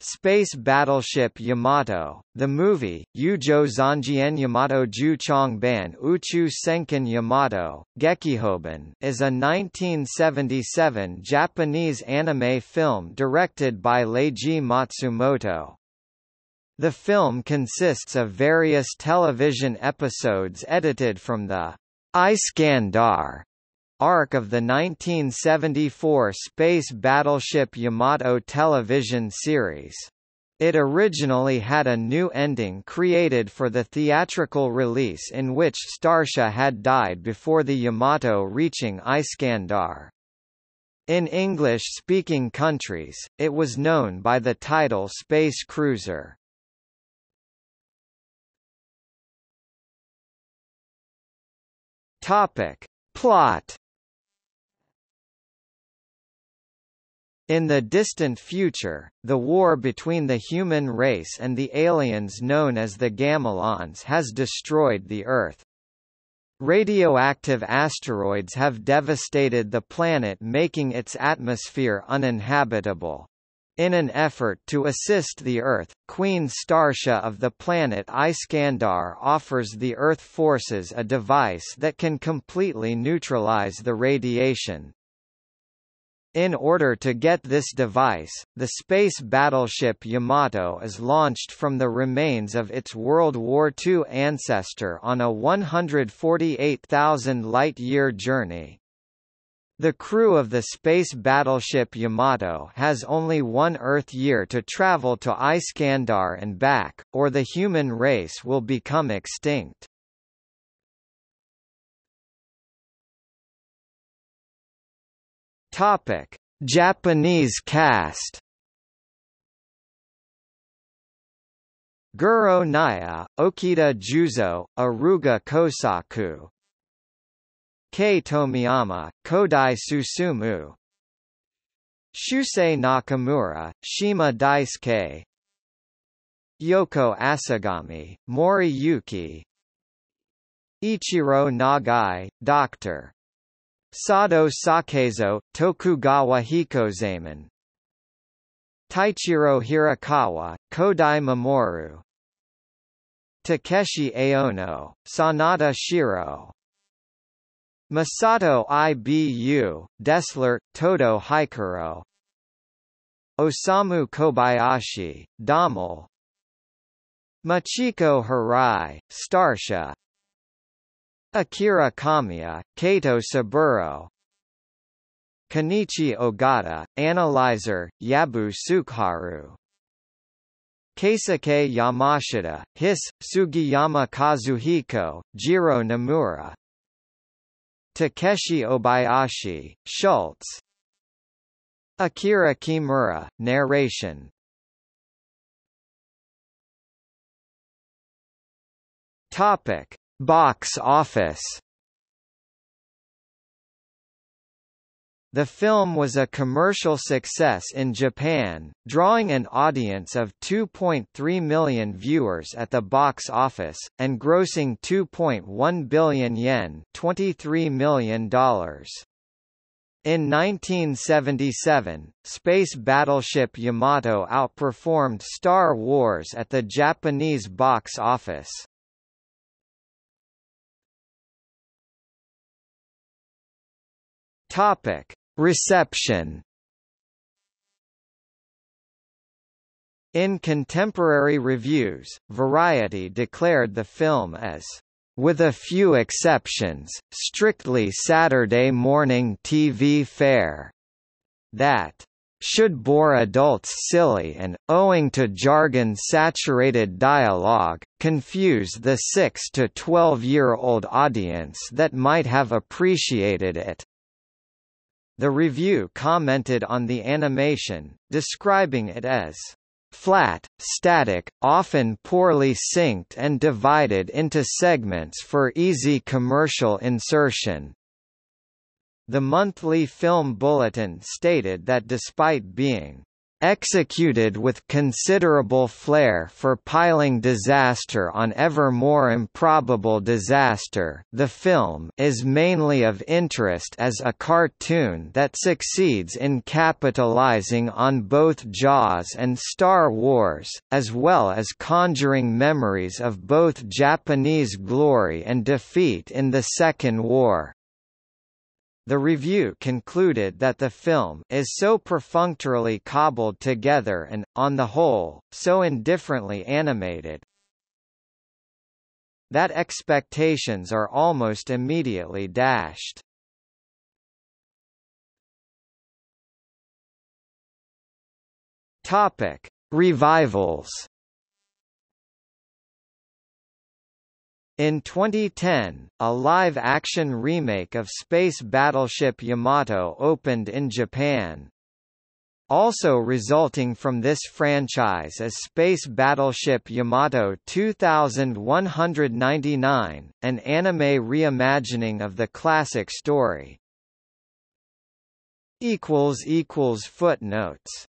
Space Battleship Yamato, the movie, Yujo Zanjien Yamato Ju Ban Uchu Senkan Yamato, Gekijoban, is a 1977 Japanese anime film directed by Leiji Matsumoto. The film consists of various television episodes edited from the Iskandar arc of the 1974 space battleship Yamato television series. It originally had a new ending created for the theatrical release in which Starsha had died before the Yamato reaching Iskandar. In English-speaking countries, it was known by the title Space Cruiser. Topic. Plot In the distant future, the war between the human race and the aliens known as the Gamilons has destroyed the Earth. Radioactive asteroids have devastated the planet making its atmosphere uninhabitable. In an effort to assist the Earth, Queen Starsha of the planet Iskandar offers the Earth forces a device that can completely neutralize the radiation, in order to get this device, the space battleship Yamato is launched from the remains of its World War II ancestor on a 148,000 light-year journey. The crew of the space battleship Yamato has only one Earth year to travel to Iskandar and back, or the human race will become extinct. Topic: Japanese cast. Goro Naya, Okita Juzo, Aruga Kosaku. Kei Tomiyama, Kodai Susumu. Shusei Nakamura, Shima Daisuke. Yoko Asagami, Mori Yuki. Ichiro Nagai, Dr. Sado Sakezo, Tokugawa Hikozaemon Taichiro Hirakawa, Kodai Mamoru. Takeshi Aono, Sanada Shiro. Masato Ibu, Dessler, Toto Hikuro Osamu Kobayashi, Domel Machiko Harai, Starsha Akira Kamiya, Kato Saburo Kenichi Ogata, Analyzer, Yabu Sukeharu Keisuke Yamashita, His, Sugiyama Kazuhiko, Jiro Namura. Takeshi Obayashi, Schultz Akira Kimura, narration Topic Box office The film was a commercial success in Japan, drawing an audience of 2.3 million viewers at the box office, and grossing 2.1 billion yen $23 million. In 1977, space battleship Yamato outperformed Star Wars at the Japanese box office. Topic: Reception. In contemporary reviews, Variety declared the film as with a few exceptions, strictly Saturday morning TV fare. That should bore adults silly and, owing to jargon-saturated dialogue, confuse the 6 to 12-year-old audience that might have appreciated it. The review commented on the animation, describing it as flat, static, often poorly synced and divided into segments for easy commercial insertion. The monthly film bulletin stated that despite being Executed with considerable flair for piling disaster on ever more improbable disaster the film is mainly of interest as a cartoon that succeeds in capitalizing on both Jaws and Star Wars, as well as conjuring memories of both Japanese glory and defeat in the Second War. The review concluded that the film is so perfunctorily cobbled together and, on the whole, so indifferently animated that expectations are almost immediately dashed. Topic: Revivals In 2010, a live-action remake of Space Battleship Yamato opened in Japan. Also resulting from this franchise is Space Battleship Yamato 2199, an anime reimagining of the classic story. Footnotes